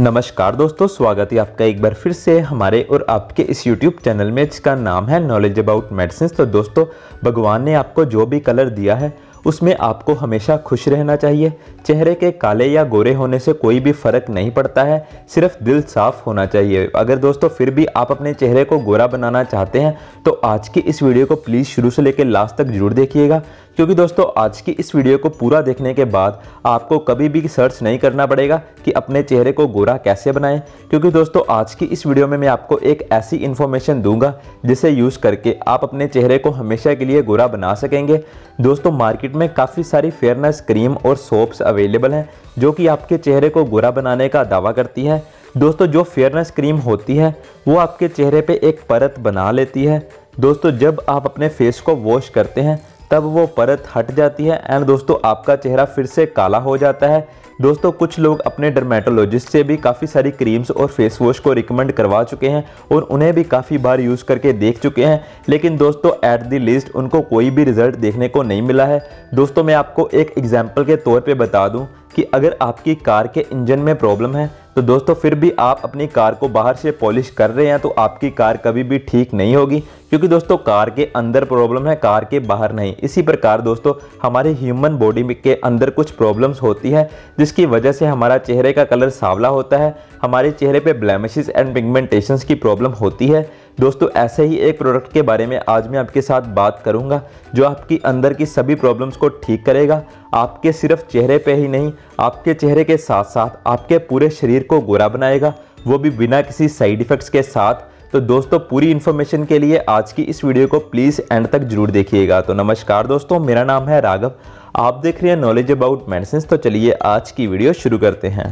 नमस्कार दोस्तों, स्वागत है आपका एक बार फिर से हमारे और आपके इस YouTube चैनल में, जिसका नाम है नॉलेज अबाउट मेडिसिन तो दोस्तों, भगवान ने आपको जो भी कलर दिया है, उसमें आपको हमेशा खुश रहना चाहिए। चेहरे के काले या गोरे होने से कोई भी फ़र्क नहीं पड़ता है, सिर्फ़ दिल साफ़ होना चाहिए। अगर दोस्तों, फिर भी आप अपने चेहरे को गोरा बनाना चाहते हैं तो आज की इस वीडियो को प्लीज़ शुरू से लेकर लास्ट तक ज़रूर देखिएगा। क्योंकि दोस्तों, आज की इस वीडियो को पूरा देखने के बाद आपको कभी भी सर्च नहीं करना पड़ेगा कि अपने चेहरे को गोरा कैसे बनाएँ। क्योंकि दोस्तों, आज की इस वीडियो में मैं आपको एक ऐसी इन्फॉर्मेशन दूँगा जिसे यूज़ करके आप अपने चेहरे को हमेशा के लिए गोरा बना सकेंगे। दोस्तों मार्केट में काफ़ी सारी फेयरनेस क्रीम और सोप्स अवेलेबल हैं, जो कि आपके चेहरे को गोरा बनाने का दावा करती है। दोस्तों, जो फेयरनेस क्रीम होती है, वो आपके चेहरे पे एक परत बना लेती है। दोस्तों, जब आप अपने फेस को वॉश करते हैं तब वो परत हट जाती है एंड दोस्तों आपका चेहरा फिर से काला हो जाता है। दोस्तों, कुछ लोग अपने डर्मेटोलॉजिस्ट से भी काफ़ी सारी क्रीम्स और फेस वॉश को रिकमेंड करवा चुके हैं और उन्हें भी काफ़ी बार यूज़ करके देख चुके हैं। लेकिन दोस्तों ऐट द लिस्ट उनको कोई भी रिज़ल्ट देखने को नहीं मिला है। दोस्तों, मैं आपको एक एग्ज़ाम्पल के तौर पर बता दूँ कि अगर आपकी कार के इंजन में प्रॉब्लम है तो दोस्तों फिर भी आप अपनी कार को बाहर से पॉलिश कर रहे हैं तो आपकी कार कभी भी ठीक नहीं होगी। क्योंकि दोस्तों, कार के अंदर प्रॉब्लम है, कार के बाहर नहीं। इसी प्रकार दोस्तों, हमारे ह्यूमन बॉडी के अंदर कुछ प्रॉब्लम्स होती है, जिसकी वजह से हमारा चेहरे का कलर सावला होता है, हमारे चेहरे पे ब्लैमिशेस एंड पिगमेंटेशन की प्रॉब्लम होती है। दोस्तों, ऐसे ही एक प्रोडक्ट के बारे में आज मैं आपके साथ बात करूँगा, जो आपकी अंदर की सभी प्रॉब्लम्स को ठीक करेगा। आपके सिर्फ़ चेहरे पे ही नहीं, आपके चेहरे के साथ साथ आपके पूरे शरीर को गोरा बनाएगा। वो भी बिना किसी साइड इफ़ेक्ट्स के साथ तो दोस्तों, पूरी इन्फॉर्मेशन के लिए आज की इस वीडियो को प्लीज़ एंड तक ज़रूर देखिएगा। तो नमस्कार दोस्तों, मेरा नाम है राघव। आप देख रहे हैं नॉलेज अबाउट मेडिसिन तो चलिए आज की वीडियो शुरू करते हैं।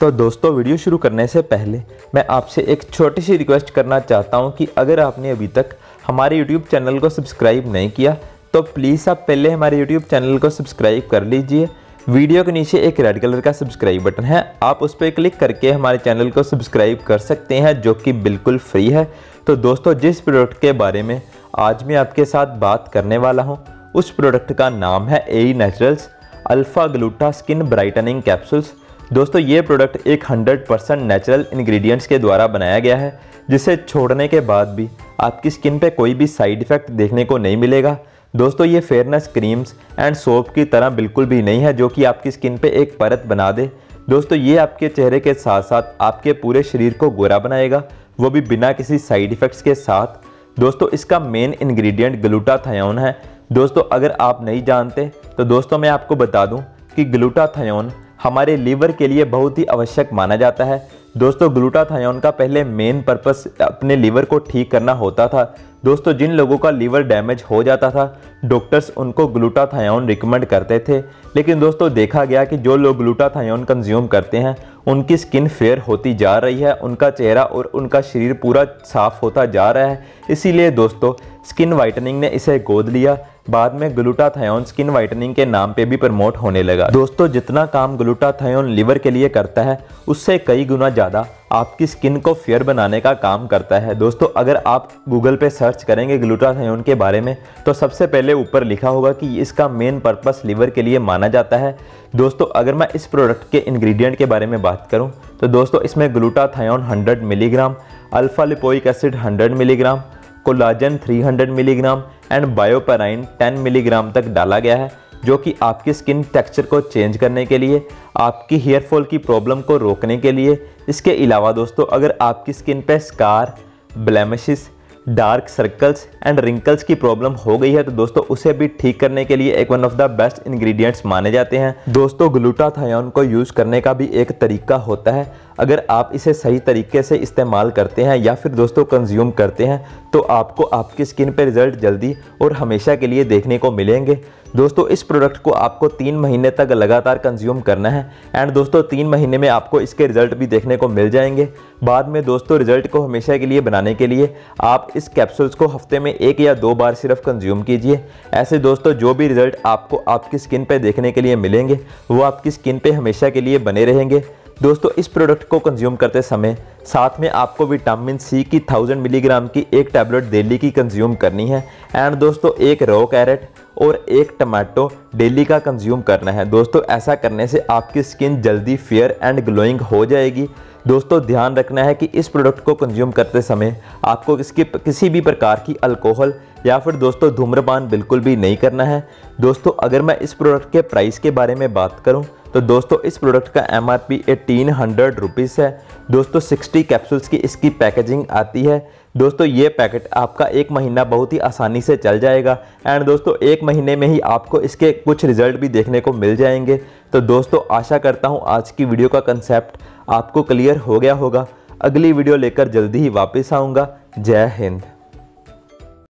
तो दोस्तों वीडियो शुरू करने से पहले मैं आपसे एक छोटी सी रिक्वेस्ट करना चाहता हूँ कि अगर आपने अभी तक हमारे यूट्यूब चैनल को सब्सक्राइब नहीं किया तो प्लीज़ आप पहले हमारे यूट्यूब चैनल को सब्सक्राइब कर लीजिए। वीडियो के नीचे एक रेड कलर का सब्सक्राइब बटन है। आप उस पर क्लिक करके हमारे चैनल को सब्सक्राइब कर सकते हैं, जो कि बिल्कुल फ्री है। तो दोस्तों, जिस प्रोडक्ट के बारे में आज मैं आपके साथ बात करने वाला हूँ, उस प्रोडक्ट का नाम है A naturals alpha gluta skin brightening capsules दोस्तों, ये प्रोडक्ट एक 100 परसेंट नेचुरल इंग्रेडिएंट्स के द्वारा बनाया गया है, जिसे छोड़ने के बाद भी आपकी स्किन पे कोई भी साइड इफ़ेक्ट देखने को नहीं मिलेगा। दोस्तों, ये फेयरनेस क्रीम्स एंड सोप की तरह बिल्कुल भी नहीं है, जो कि आपकी स्किन पे एक परत बना दे। दोस्तों, ये आपके चेहरे के साथ साथ आपके पूरे शरीर को गोरा बनाएगा, वो भी बिना किसी साइड इफ़ेक्ट्स के साथ। दोस्तों, इसका मेन इंग्रेडिएंट ग्लूटाथायोन है। दोस्तों, अगर आप नहीं जानते तो दोस्तों, मैं आपको बता दूँ कि ग्लूटाथायोन हमारे लीवर के लिए बहुत ही आवश्यक माना जाता है। दोस्तों ग्लूटाथायोन का पहले मेन पर्पस अपने लीवर को ठीक करना होता था। दोस्तों, जिन लोगों का लीवर डैमेज हो जाता था, डॉक्टर्स उनको ग्लूटाथायोन रिकमेंड करते थे। लेकिन दोस्तों, देखा गया कि जो लोग ग्लूटाथायोन कंज्यूम करते हैं उनकी स्किन फेयर होती जा रही है, उनका चेहरा और उनका शरीर पूरा साफ़ होता जा रहा है। इसीलिए दोस्तों, स्किन वाइटनिंग ने इसे गोद लिया। बाद में ग्लूटाथायोन स्किन वाइटनिंग के नाम पे भी प्रमोट होने लगा। दोस्तों, जितना काम ग्लूटाथायोन लिवर के लिए करता है, उससे कई गुना ज़्यादा आपकी स्किन को फेयर बनाने का काम करता है। दोस्तों, अगर आप गूगल पे सर्च करेंगे ग्लूटाथायोन के बारे में तो सबसे पहले ऊपर लिखा होगा कि इसका मेन पर्पस लीवर के लिए माना जाता है। दोस्तों, अगर मैं इस प्रोडक्ट के इंग्रेडिएंट के बारे में बात करूँ तो दोस्तों, इसमें glutathione 100 milligram alpha lipoic acid 100 milligram collagen 300 milligram and bioperine 10 milligram तक डाला गया है, जो कि आपकी स्किन टेक्सचर को चेंज करने के लिए, आपकी हेयर फॉल की प्रॉब्लम को रोकने के लिए। इसके अलावा दोस्तों, अगर आपकी स्किन पे scar blemishes dark circles and wrinkles की प्रॉब्लम हो गई है। तो दोस्तों, उसे भी ठीक करने के लिए एक one of the best ingredients माने जाते हैं। दोस्तों ग्लूटाथायोन को यूज़ करने का भी एक तरीका होता है। अगर आप इसे सही तरीके से इस्तेमाल करते हैं या फिर दोस्तों कंज्यूम करते हैं तो आपको आपकी स्किन पर रिज़ल्ट जल्दी और हमेशा के लिए देखने को मिलेंगे। दोस्तों, इस प्रोडक्ट को आपको तीन महीने तक लगातार कंज्यूम करना है। एंड दोस्तों, तीन महीने में आपको इसके रिज़ल्ट भी देखने को मिल जाएँगे। बाद में दोस्तों रिज़ल्ट को हमेशा के लिए बनाने के लिए आप इस कैप्सूल्स को हफ़्ते में एक या दो बार सिर्फ़ कंज्यूम कीजिए। ऐसे दोस्तों, जो भी रिज़ल्ट आपको आपकी स्किन पर देखने के लिए मिलेंगे, वो आपकी स्किन पर हमेशा के लिए बने रहेंगे। दोस्तों, इस प्रोडक्ट को कंज्यूम करते समय साथ में आपको विटामिन सी की थाउज़ेंड मिलीग्राम की एक टैबलेट डेली की कंज्यूम करनी है। एंड दोस्तों, एक रो कैरेट और एक टमाटो डेली का कंज्यूम करना है। दोस्तों, ऐसा करने से आपकी स्किन जल्दी फेयर एंड ग्लोइंग हो जाएगी। दोस्तों, ध्यान रखना है कि इस प्रोडक्ट को कंज्यूम करते समय आपको इसकी किसी भी प्रकार की अल्कोहल या फिर दोस्तों धूम्रपान बिल्कुल भी नहीं करना है। दोस्तों, अगर मैं इस प्रोडक्ट के प्राइस के बारे में बात करूँ तो दोस्तों, इस प्रोडक्ट का M R P eighteen hundred rupees है। दोस्तों सिक्सटी कैप्सूल्स की इसकी पैकेजिंग आती है। दोस्तों, ये पैकेट आपका एक महीना बहुत ही आसानी से चल जाएगा। एंड दोस्तों, एक महीने में ही आपको इसके कुछ रिज़ल्ट भी देखने को मिल जाएँगे। तो दोस्तों, आशा करता हूँ आज की वीडियो का कंसेप्ट आपको क्लियर हो गया होगा। अगली वीडियो लेकर जल्दी ही वापस आऊँगा। जय हिंद।